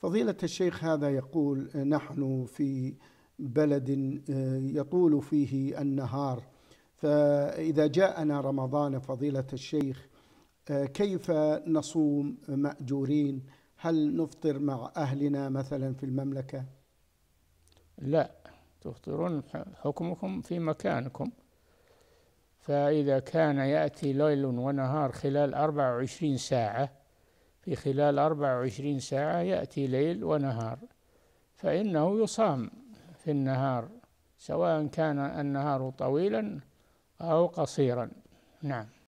فضيلة الشيخ هذا يقول نحن في بلد يطول فيه النهار. فإذا جاءنا رمضان فضيلة الشيخ كيف نصوم مأجورين؟ هل نفطر مع أهلنا مثلا في المملكة؟ لا تفطرون حكمكم في مكانكم. فإذا كان يأتي ليل ونهار خلال أربع وعشرين ساعة في خلال أربع وعشرين ساعة يأتي ليل ونهار فإنه يصام في النهار سواء كان النهار طويلا أو قصيرا. نعم.